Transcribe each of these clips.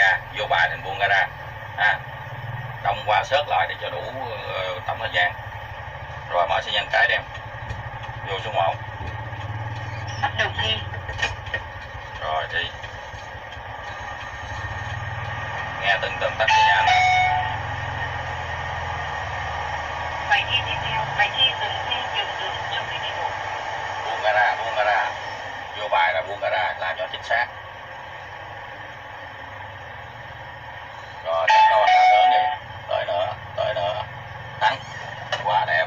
ga vô bài thì buông ga ra. À, đông qua sớt lại để cho đủ ờ, tổng thời gian. Rồi mở xi nhan cái đem vô số 1 bắt đầu thi rồi đi nghe từng từng tắt nhan nè bài thi tiếp theo bài thi dừng xe nhường đường cho người đi bộ. Buông ra buông ra vô bài là buông ra làm cho chính xác rồi cắt đo thả lớn đi tới nữa tới nữa thắng quá đẹp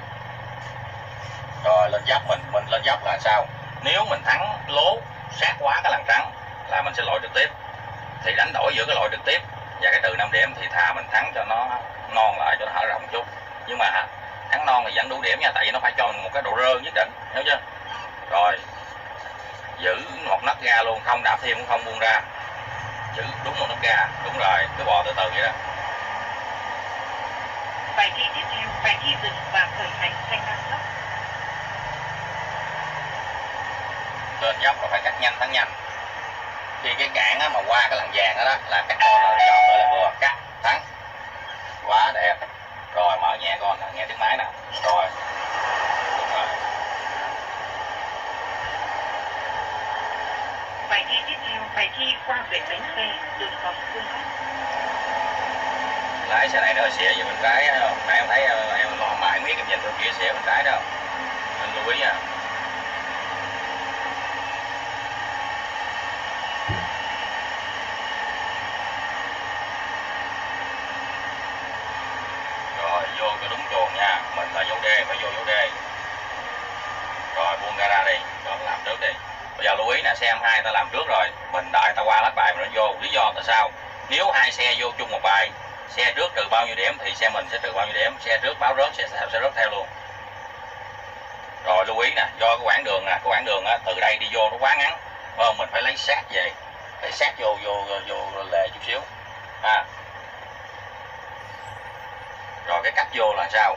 rồi lên dốc mình mình lên dốc là sao trắng, lố, sát quá cái lằn trắng, là mình sẽ lội trực tiếp. Thì đánh đổi giữa cái lội trực tiếp và cái từ 5 điểm thì thà mình thắng cho nó non lại, cho nó hở rộng chút. Nhưng mà thắng non thì vẫn đủ điểm nha, tại vì nó phải cho mình một cái độ rơ nhất định, hiểu chưa? Rồi, giữ một nấc ga luôn, không đạp thêm cũng không buông ra. Giữ đúng một nấc ga, đúng rồi, cứ bò từ từ vậy đó. Bài thi tiếp theo, bài thi dừng và khởi hành xanh ngang tốc lên dốc là phải cắt nhanh thắng nhanh. Khi cái cản á, mà qua cái lằn vàng đó, đó là cắt con là chọn tới là vừa cắt thắng. Quá đẹp. Rồi mở nhẹ con nghe tiếng máy nè. Rồi. Đúng rồi. Bài thi tiếp theo bài thi qua vệt bánh xe đường vòng phương bắc lái xe này nó xỉa về bên trái nãy em thấy ờ, em lo mãi miết em nhìn bên kia xỉa bên trái đâu nên lưu ý nha rồi vô cho đúng chuồng nha mình là vô dấu rồi buông gara đi rồi làm trước đi. Bây giờ lưu ý nè xe m hai ta làm trước rồi mình đợi ta qua lát bài mình nó vô lý do tại sao? Nếu hai xe vô chung một bài xe trước trừ bao nhiêu điểm thì xe mình sẽ trừ bao nhiêu điểm xe trước báo rớt xe sau sẽ rớt theo luôn. Rồi lưu ý nè do cái quãng đường nè cái quãng đường á, từ đây đi vô nó quá ngắn phải không? Mình phải lấy sát về lấy sát vô vô vô, vô lề chút xíu. Ha. Rồi cái cách vô là sao?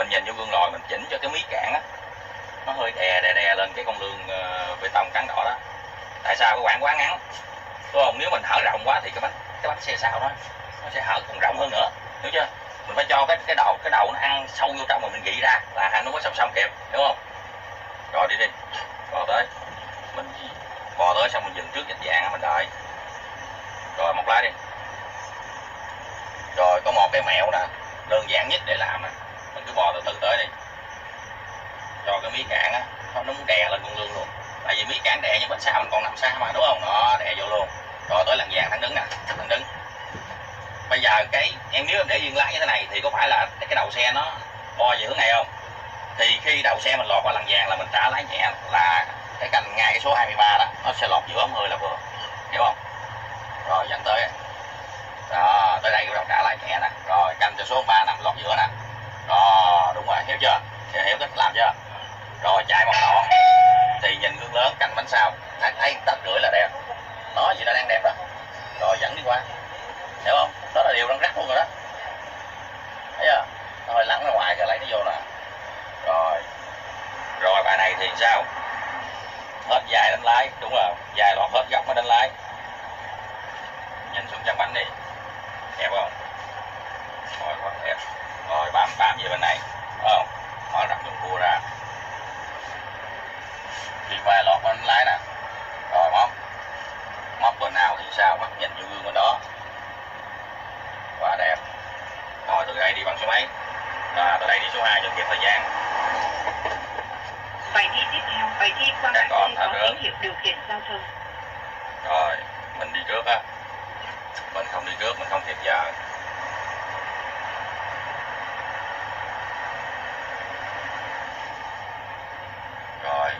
Mình nhìn vô gương lội, mình chỉnh cho cái mí cản á, nó hơi đè đè đè lên cái con lương ờ, bê tông cắn đỏ đó. Tại sao? Cái quãng quá ngắn. Đúng không? Nếu mình hở rộng quá thì cái bánh cái bánh xe sau đó? Nó sẽ hở còn rộng hơn nữa. Hiểu chưa? Mình phải cho cái cái đầu cái đầu nó ăn sâu vô trong mà mình nghĩ ra là hai nó mới song song kịp đúng không? Rồi đi đi. Bò tới. Mình bò tới xong mình dừng trước dịch dạng mình đợi. Rồi móc lái đi. Rồi có một cái mẹo nè, đơn giản nhất để làm nè cái bò từ từ tới đi. Cho cái mí cạn á nó nó muốn đè lên con lương luôn. Tại vì mí cạn đè nhưng bên sau mình còn nằm xa mà, đúng không? Nó đè vô luôn. Rồi tới lần vàng thắng đứng nè thắng đứng bây giờ cái, em nếu em để yên lái như thế này thì có phải là cái đầu xe nó bo về hướng này không? Thì khi đầu xe mình lọt qua lần vàng là mình trả lái nhẹ là cái cành ngay cái số 23 đó, nó sẽ lọt giữa ống hơi là vừa. Hiểu không? Rồi, dẫn tới. Đó, tới đây cũng đọc trả lái nhẹ nè rồi canh cho số 3 nằm lọt giữa nè đó đúng rồi hiểu chưa hiểu, hiểu cách làm chưa rồi chạy một đoạn thì nhìn gương lớn cạnh bánh sau thấy, thấy tách rưỡi là đẹp đó gì nó đang đẹp đó rồi dẫn đi qua hiểu không đó là điều răng rắc luôn rồi đó thấy chưa nó hơi lắng ra ngoài rồi lấy nó vô nè rồi rồi bài này thì sao? Hết dài đánh lái, đúng rồi dài lọt hết góc mới đánh lái. Nhìn xuống chân bánh đi. Đẹp không? Rồi quá đẹp. Rồi bám bám về bên này. Không mở rộng đường cua ra. Đi qua lọt bên lái nè. Rồi móc. Móc bên nào thì sao? Mắt nhìn vô gương bên đó quá đẹp rồi từ đây đi bằng số mấy à, từ đây đi số 2 cho kịp thời gian bài thi tiếp theo bài thi qua Các mã con C thả có rớt. tín hiệu điều khiển giao thông rồi, mình đi trước á mình không đi trước, mình không kịp giờ. Rồi,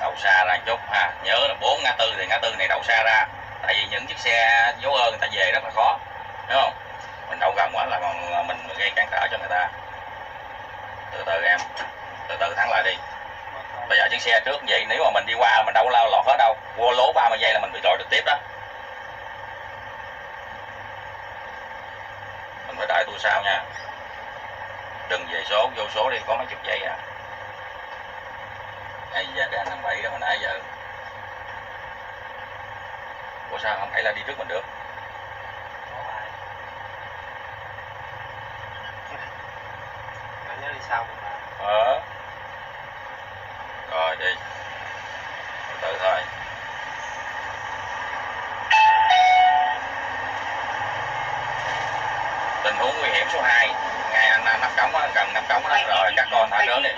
đậu xa ra chút ha. Nhớ là bốn, ngã tư thì ngã tư này đậu xa ra. Tại vì những chiếc xe dấu ơn người ta về rất là khó đúng không? Mình đậu gần quá là còn à, mình gây cản trở cho người ta. Từ từ em, từ từ thắng lại đi. Bây giờ chiếc xe trước vậy, nếu mà mình đi qua mình đâu có lao số vô số đi, có mấy chục giây à. Ai giờ đang năm bảy hồi nãy giờ. Ủa, sao không phải là đi trước mình được? Sau ờ. Rồi, đi. Từ từ thôi. Tình huống nguy hiểm số 2 rồi các con thả lớn đi